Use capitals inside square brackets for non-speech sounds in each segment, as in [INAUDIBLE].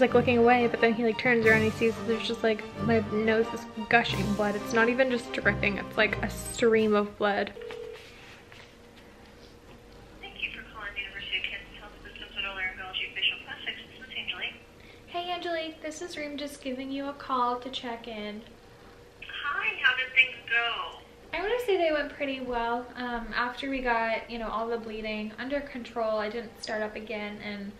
like looking away, but then he like turns around and he sees there's just like my nose is gushing blood. It's not even just dripping, it's like a stream of blood. Thank you for calling the University of Kansas Health Systems Otolaryngology Facial Plastics. This is Angelique. Hey Angelique, this is Reem just giving you a call to check in. Hi, how did things go? I want to say they went pretty well. Um, after we got, you know, all the bleeding under control, I didn't start up again and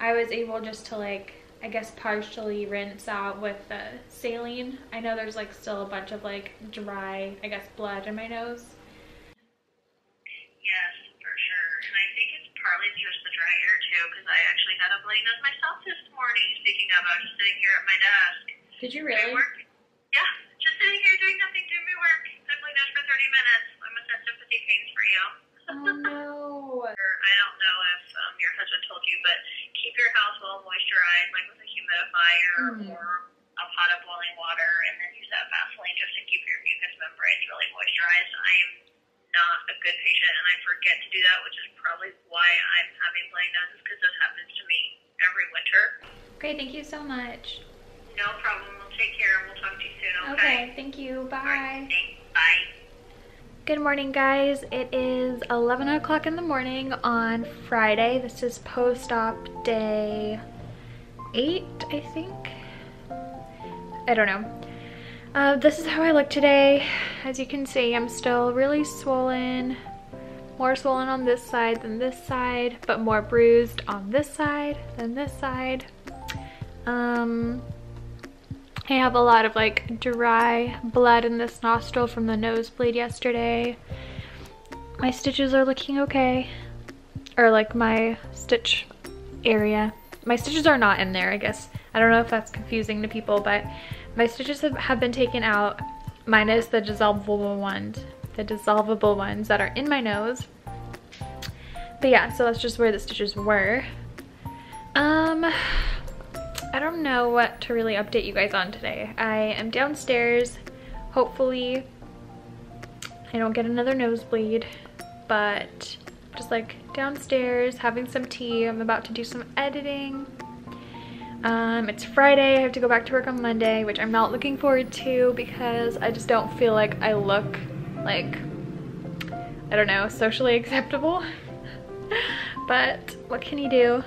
I was able just to like, I guess partially rinse out with the saline. I know there's like still a bunch of like dry, I guess, blood in my nose. Yes, for sure. And I think it's partly just the dry air too, because I actually had a bloody nose myself this morning. Speaking of, I was just sitting here at my desk. Did you really? work. Yeah, just sitting here doing nothing, doing my work. I bloody nose for 30 minutes. I must have sympathy pains for you. Oh no. [LAUGHS] I don't know if um, your husband told you, but keep your house well moisturized, like with a humidifier Mhm. or a pot of boiling water, and then use that Vaseline just to keep your mucous membranes really moisturized. I am not a good patient, and I forget to do that, which is probably why I'm having bloody noses, because this happens to me every winter. Great, thank you so much. No problem. We'll take care, and we'll talk to you soon, okay? Okay, thank you. All right, Bye. thanks. Bye. Good morning, guys. It is 11 o'clock in the morning on Friday. This is post-op day 8, I think. I don't know. Uh, this is how I look today. As you can see, I'm still really swollen. More swollen on this side than this side, but more bruised on this side than this side. Um, I have a lot of like dry blood in this nostril from the nosebleed yesterday. My stitches are looking okay. Or like my stitch area. My stitches are not in there, I guess. I don't know if that's confusing to people, but my stitches have, have been taken out minus the dissolvable ones. The dissolvable ones that are in my nose. But yeah, so that's just where the stitches were. Um, I don't know what to really update you guys on today. I am downstairs. Hopefully I don't get another nosebleed, but just like downstairs having some tea. I'm about to do some editing. Um, it's Friday, I have to go back to work on Monday, which I'm not looking forward to because I just don't feel like I look like, I don't know, socially [LAUGHS] acceptable. but what can you do?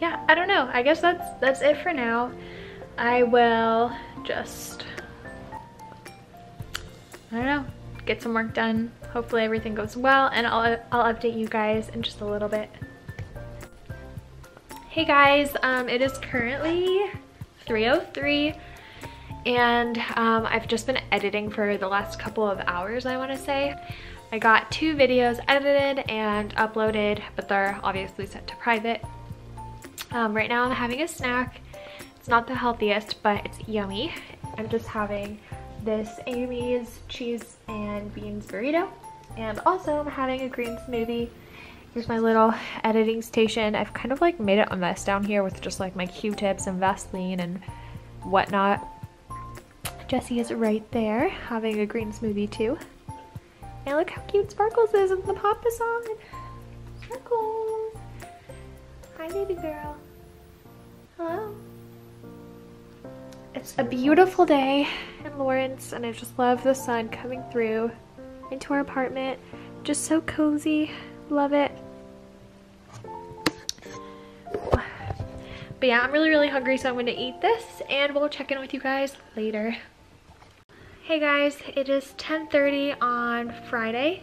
Yeah, I don't know. I guess that's that's it for now. I will just, I don't know, get some work done. Hopefully everything goes well and I'll, I'll update you guys in just a little bit. Hey guys, um, it is currently 3.03 and um, I've just been editing for the last couple of hours, I wanna say. I got two videos edited and uploaded, but they're obviously set to private. Um, right now I'm having a snack. It's not the healthiest, but it's yummy. I'm just having this Amy's cheese and beans burrito. And also I'm having a green smoothie. Here's my little editing station. I've kind of like made it a mess down here with just like my Q-tips and Vaseline and whatnot. Jessie is right there having a green smoothie too. And look how cute Sparkles is in the papasan. Sparkles. Hi, baby girl. Hello. It's a beautiful day in Lawrence, and I just love the sun coming through into our apartment. Just so cozy. Love it. But yeah, I'm really, really hungry, so I'm going to eat this, and we'll check in with you guys later. Hey guys, it is 10.30 on Friday.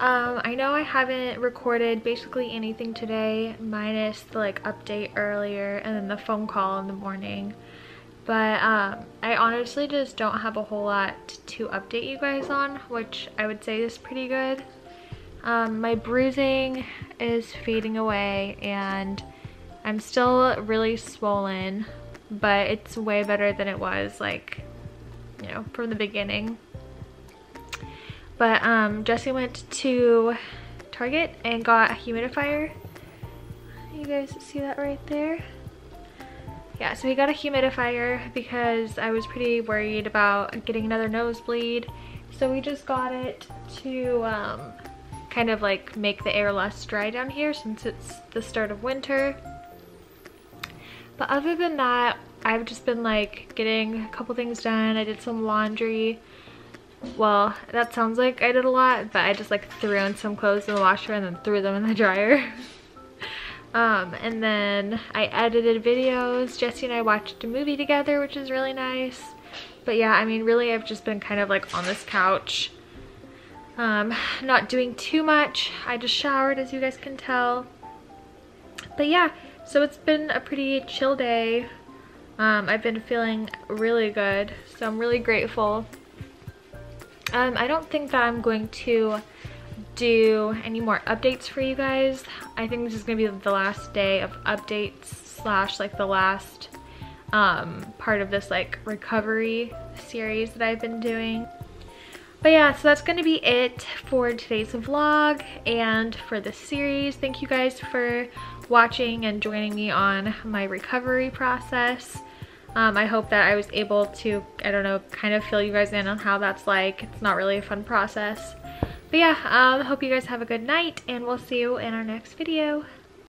Um, I know I haven't recorded basically anything today minus the like update earlier and then the phone call in the morning. But um, I honestly just don't have a whole lot to update you guys on, which I would say is pretty good. Um, my bruising is fading away and I'm still really swollen, but it's way better than it was like, you know, from the beginning. But um, Jessie went to Target and got a humidifier. You guys see that right there? Yeah, so we got a humidifier because I was pretty worried about getting another nosebleed. So we just got it to um, kind of like make the air less dry down here since it's the start of winter. But other than that, I've just been like getting a couple things done. I did some laundry. Well, that sounds like I did a lot, but I just like threw in some clothes in the washer and then threw them in the dryer. [LAUGHS] um, and then I edited videos. Jesse and I watched a movie together, which is really nice. But yeah, I mean, really, I've just been kind of like on this couch, um, not doing too much. I just showered, as you guys can tell. But yeah, so it's been a pretty chill day. Um, I've been feeling really good, so I'm really grateful. Um, I don't think that I'm going to do any more updates for you guys. I think this is going to be the last day of updates slash like the last um, part of this like recovery series that I've been doing. But yeah, so that's going to be it for today's vlog and for this series. Thank you guys for watching and joining me on my recovery process. Um, I hope that I was able to, I don't know, kind of fill you guys in on how that's like. It's not really a fun process. But yeah, um, hope you guys have a good night and we'll see you in our next video.